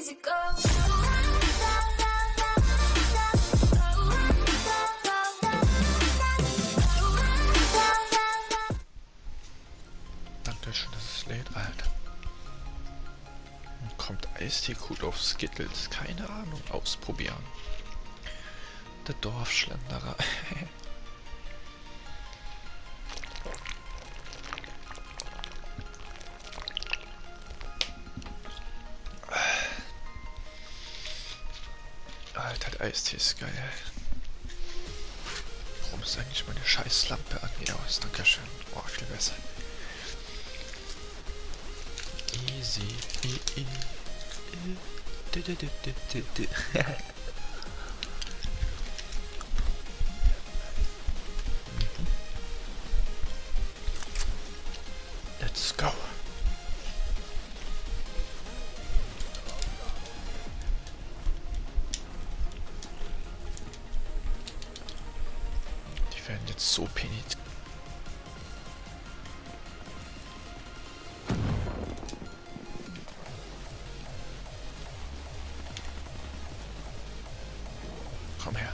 easy go. Dankeschön, dass es lädt, Alter. Kommt Eistee gut auf Skittles? Keine Ahnung. Ausprobieren. Der Dorfschlenderer. Der Eistee ist geil. Warum ist eigentlich meine Scheißlampe an mir aus? Dankeschön. Oh, viel besser. Easy. Di. Let's go. So penit. Komm her.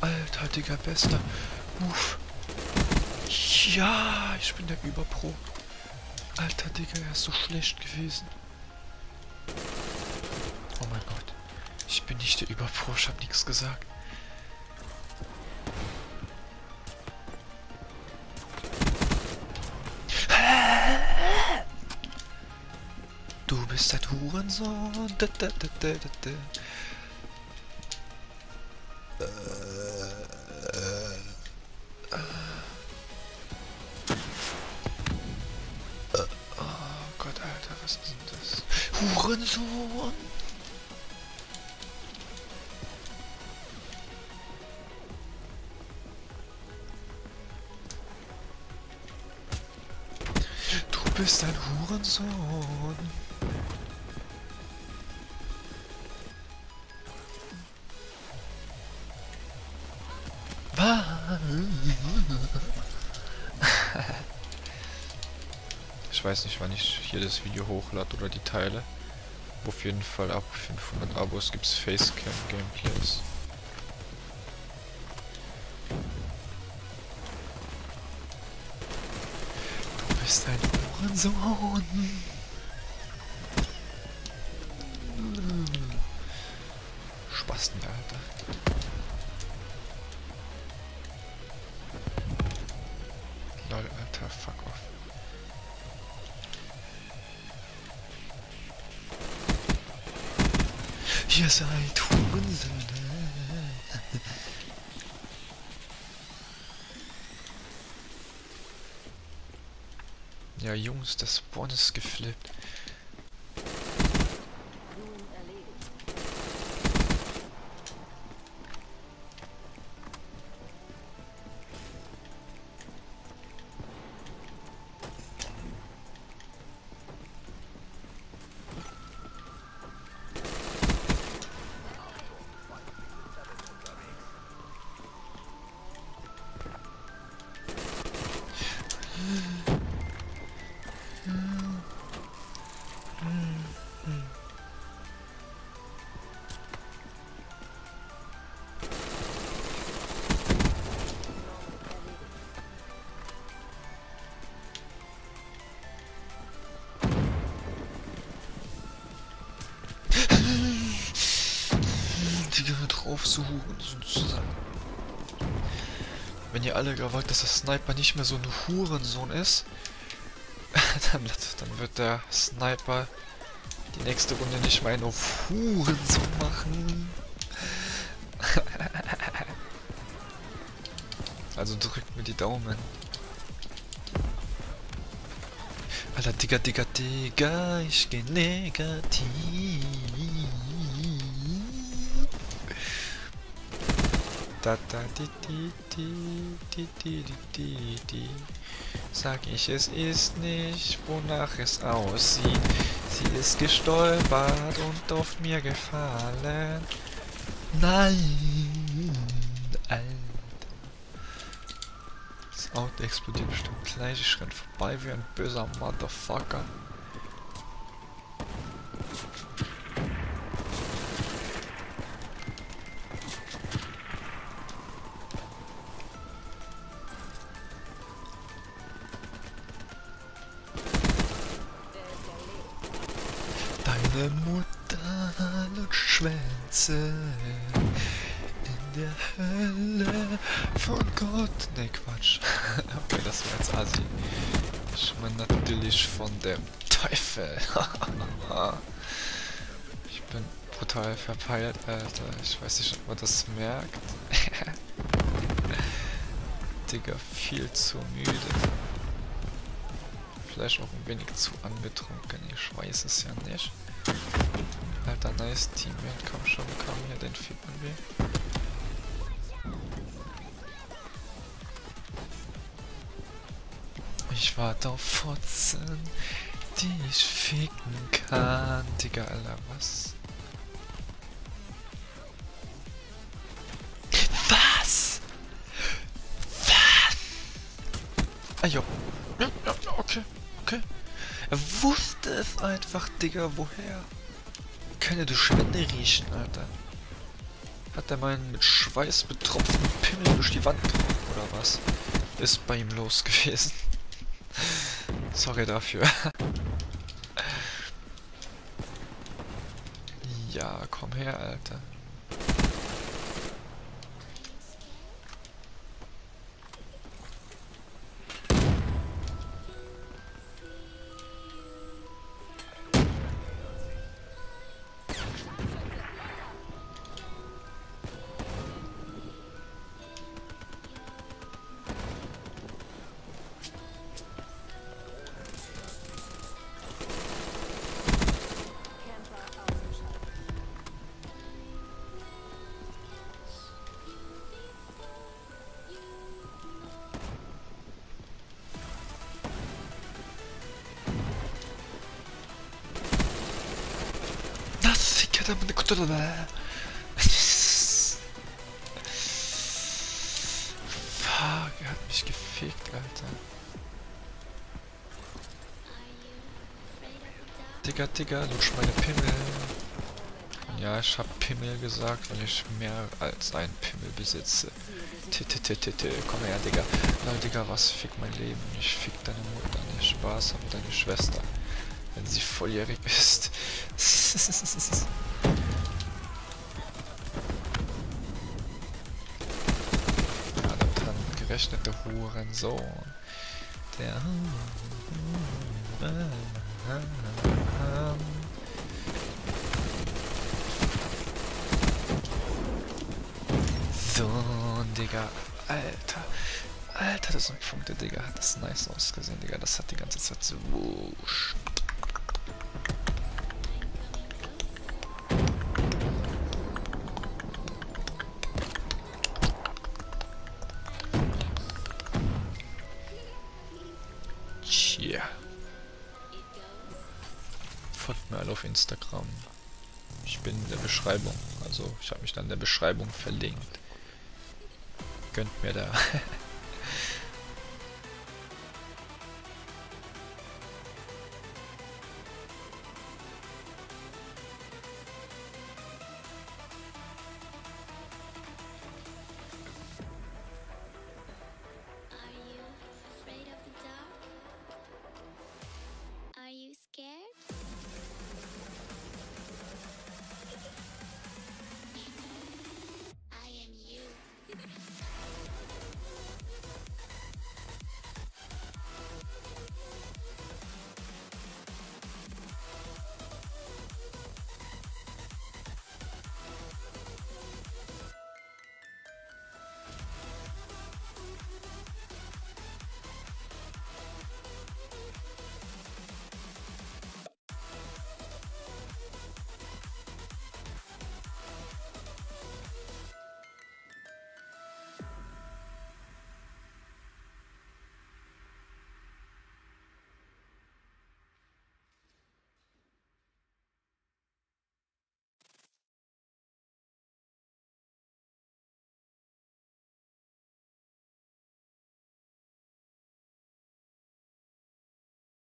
Alter, Digga, bester. Uff. Ja, ich bin der Überpro. Alter, Digga, er ist so schlecht gewesen. Oh mein Gott. Ich bin nicht der Überpro, ich hab nichts gesagt. Du bist ein Hurensohn. Da, da, da, bist ein Hurensohn. Ich weiß nicht, wann ich hier das Video hochlade oder die Teile. Auf jeden Fall ab 500 Abos gibt's Facecam Gameplays. Du bist ein Hurensohn. Spasten, Alter. Lol, Alter, fuck off. Ihr seid Hurensöhne. Ja, Jungs, das Spawn ist geflippt. Sein. Wenn ihr alle gewollt, dass der Sniper nicht mehr so ein Hurensohn ist, dann, dann wird der Sniper die nächste Runde nicht mehr einen auf Hurensohn machen. also drückt mir die Daumen. Alter, Digga, Digga, Digga, ich geh negativ. Da da di di di di di di di di Sag ich, es ist nicht, wonach es aussieht. Sie ist gestolpert und auf mir gefallen. Nein! Alter. Das Auto explodiert bestimmt gleich. Ich renn vorbei wie ein böser Motherfucker. Deine Mutter lutscht Schwänze in der Hölle von Gott. Ne, Quatsch. okay, das war jetzt Asi. Ich meine natürlich von dem Teufel. ich bin brutal verpeilt, Alter. Ich weiß nicht, ob man das merkt. Digga, viel zu müde. Vielleicht auch ein wenig zu angetrunken, ich weiß es ja nicht. Alter, nice Teammate, komm schon, komm hier, den ficken wir. Ich warte auf Fotzen, die ich ficken kann. Digga, Alter, was? Was? Was? Ah, jo. Ja, ja, okay, okay. Er wusste es einfach, Digga, woher? Ja die Schwände riechen, Alter. Hat er meinen mit Schweiß betropften Pimmel durch die Wand oder was? Ist bei ihm los gewesen. Sorry dafür. ja, komm her, Alter. Fuck, er hat mich gefickt, Alter. Digga, Digga, lutsch meine Pimmel. Ja, ich hab Pimmel gesagt, weil ich mehr als einen Pimmel besitze. Tititititi, komm her, Digga. Na, Digga, was fick mein Leben? Ich fick deine Mutter nicht. Spaß, hab deine Schwester. Wenn sie volljährig ist. Gerechnete Hurensohn. Der... So, Digga. Alter. Alter, das sind Punkte, Digga. Hat das nice ausgesehen, Digga. Das hat die ganze Zeit so... Wusch. Instagram. Ich bin in der Beschreibung. Also ich habe mich dann in der Beschreibung verlinkt. Gönnt mir da.